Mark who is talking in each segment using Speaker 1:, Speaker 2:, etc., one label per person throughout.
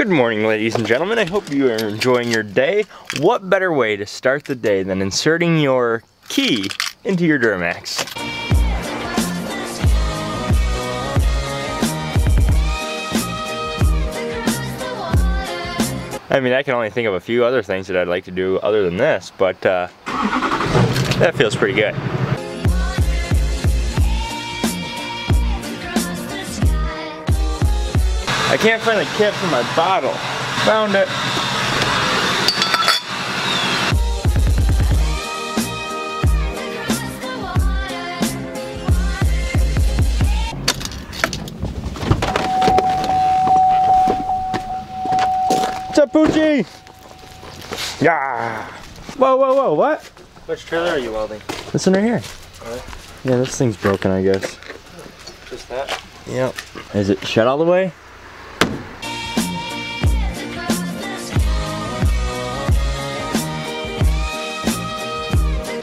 Speaker 1: Good morning, ladies and gentlemen. I hope you are enjoying your day. What better way to start the day than inserting your key into your Duramax? I mean, I can only think of a few other things that I'd like to do other than this, but uh, that feels pretty good. I can't find the cap for my bottle. Found it. What's up, Poochie? Yeah. Whoa, whoa, whoa, what?
Speaker 2: Which trailer are you welding?
Speaker 1: This one right here. Yeah, this thing's broken, I guess.
Speaker 2: Just that?
Speaker 1: Yep. Is it shut all the way?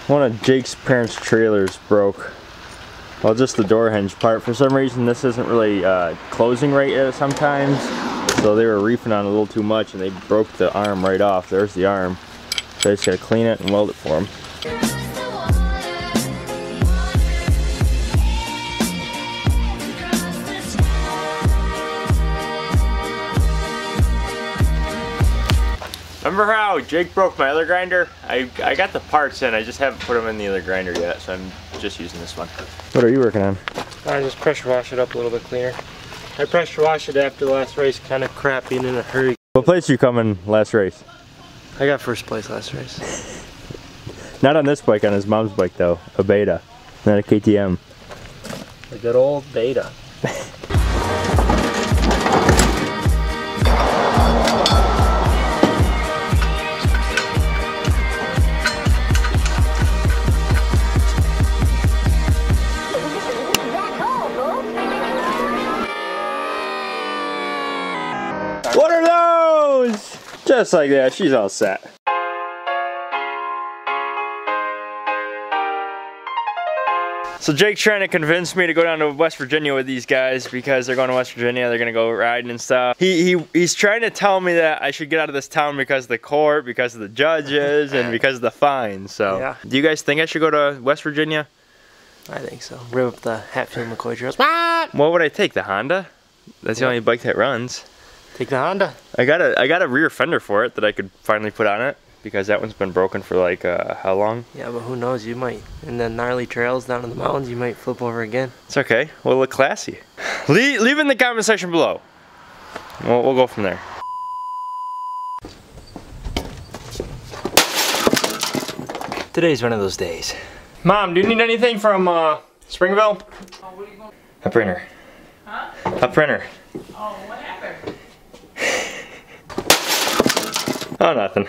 Speaker 1: One of Jake's parents' trailers broke. Well, just the door hinge part. For some reason, this isn't really uh, closing right yet sometimes. So they were reefing on a little too much and they broke the arm right off. There's the arm. So I just gotta clean it and weld it for them. Remember how Jake broke my other grinder? I, I got the parts in, I just haven't put them in the other grinder yet, so I'm just using this one. What are you working on?
Speaker 2: I just pressure wash it up a little bit cleaner. I pressure washed it after the last race, kind of crap being in a hurry.
Speaker 1: What place you come in last race?
Speaker 2: I got first place last race.
Speaker 1: Not on this bike, on his mom's bike though, a Beta, not a KTM.
Speaker 2: A good old beta.
Speaker 1: What are those? Just like that, she's all set. So Jake's trying to convince me to go down to West Virginia with these guys because they're going to West Virginia, they're gonna go riding and stuff. He, he he's trying to tell me that I should get out of this town because of the court, because of the judges, and because of the fines. So
Speaker 2: Yeah.
Speaker 1: do you guys think I should go to West Virginia?
Speaker 2: I think so. Rip up the Hatfield McCoy trails.
Speaker 1: What would I take? The Honda? That's the only bike that runs.
Speaker 2: Take the Honda.
Speaker 1: I got a I got a rear fender for it that I could finally put on it because that one's been broken for like uh, how long?
Speaker 2: Yeah, but who knows? You might, in the gnarly trails down in the mountains, you might flip over again.
Speaker 1: It's okay. We'll look classy. Leave, leave in the comment section below. We'll, we'll go from there.
Speaker 2: Today's one of those days.
Speaker 1: Mom, do you need anything from uh, Springville?
Speaker 3: Oh, what are you going?
Speaker 1: A printer.
Speaker 3: Huh?
Speaker 1: A printer.
Speaker 3: Oh, what happened?
Speaker 1: Oh, nothing.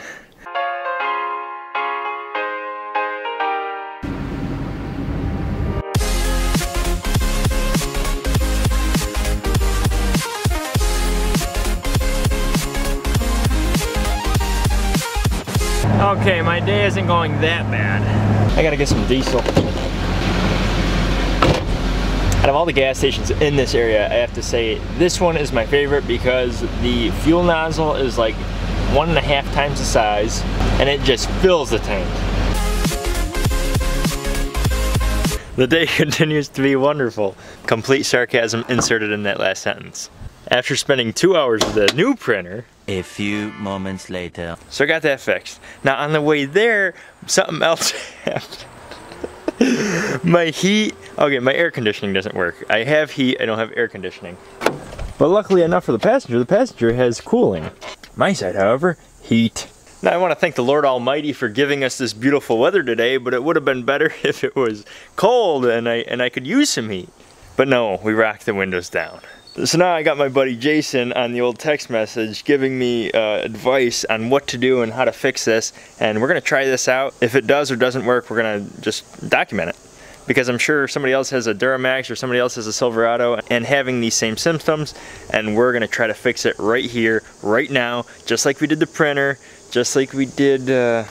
Speaker 1: Okay, my day isn't going that bad. I gotta get some diesel. Out of all the gas stations in this area, I have to say this one is my favorite because the fuel nozzle is like one and a half times the size and it just fills the tank. The day continues to be wonderful. Complete sarcasm inserted in that last sentence. After spending two hours with the new printer,
Speaker 4: A few moments later.
Speaker 1: so I got that fixed. Now on the way there, something else happened. my heat, okay, my air conditioning doesn't work. I have heat, I don't have air conditioning. But luckily enough for the passenger, the passenger has cooling. My side, however, heat. Now I want to thank the Lord Almighty for giving us this beautiful weather today, but it would have been better if it was cold and I and I could use some heat. But no, we rocked the windows down. So now I got my buddy Jason on the old text message giving me uh, advice on what to do and how to fix this. And we're gonna try this out. If it does or doesn't work, we're gonna just document it. Because I'm sure somebody else has a Duramax or somebody else has a Silverado and having these same symptoms. And we're gonna try to fix it right here, right now, just like we did the printer, just like we did, uh,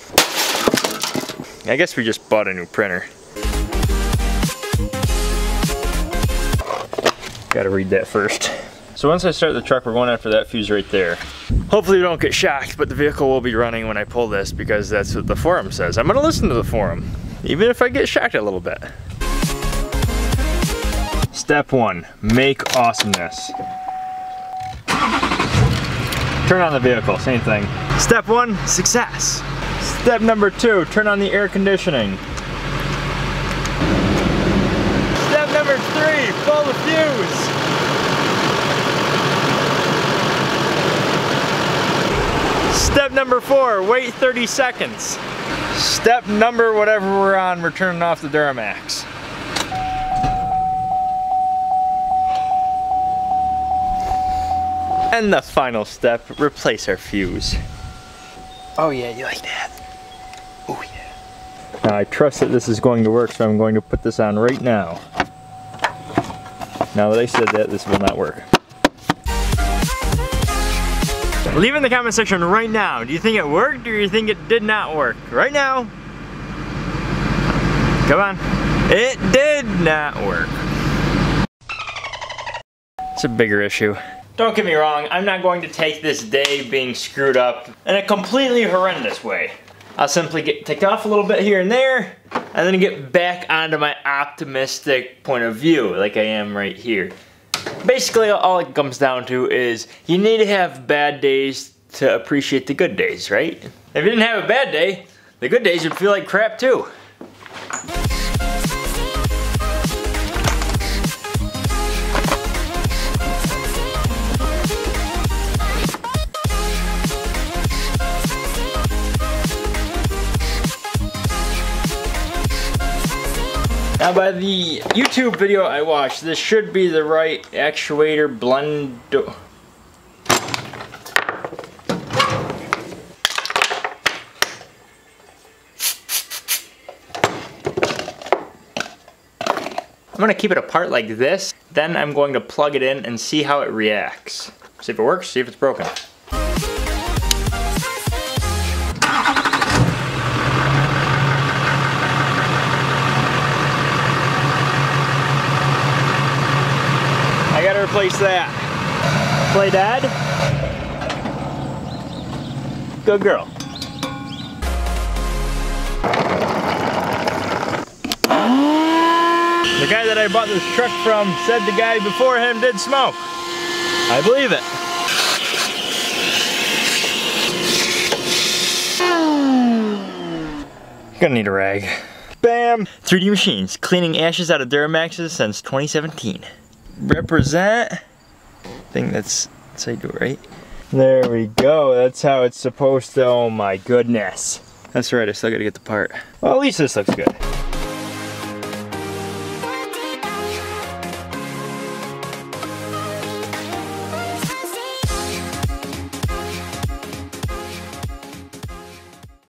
Speaker 1: I guess we just bought a new printer. Gotta read that first. So once I start the truck, we're going after that fuse right there. Hopefully we don't get shocked, but the vehicle will be running when I pull this because that's what the forum says. I'm gonna listen to the forum, even if I get shocked a little bit. Step one, make awesomeness. Turn on the vehicle, same thing. Step one, success. Step number two, turn on the air conditioning. Step number three, pull the fuse. Step number four, wait 30 seconds. Step number whatever we're on, we're turning off the Duramax. And the final step, replace our fuse. Oh yeah, you like that? Oh yeah. Now I trust that this is going to work, so I'm going to put this on right now. Now that I said that, this will not work. Leave in the comment section right now. Do you think it worked or do you think it did not work? Right now. Come on. It did not work. It's a bigger issue. Don't get me wrong, I'm not going to take this day being screwed up in a completely horrendous way. I'll simply get ticked off a little bit here and there, and then get back onto my optimistic point of view, like I am right here. Basically, all it comes down to is you need to have bad days to appreciate the good days, right? If you didn't have a bad day, the good days would feel like crap too. Now by the YouTube video I watched, this should be the right actuator blend. I'm gonna keep it apart like this, then I'm going to plug it in and see how it reacts. See if it works, see if it's broken. Gotta replace that. Play dad. Good girl. The guy that I bought this truck from said the guy before him did smoke. I believe it. Gonna need a rag. Bam! 3D Machines, cleaning ashes out of Duramaxes since 2017 represent. I think that's, that's how you do it, right? There we go. That's how it's supposed to. Oh my goodness. That's right, I still gotta get the part. Well, at least this looks good.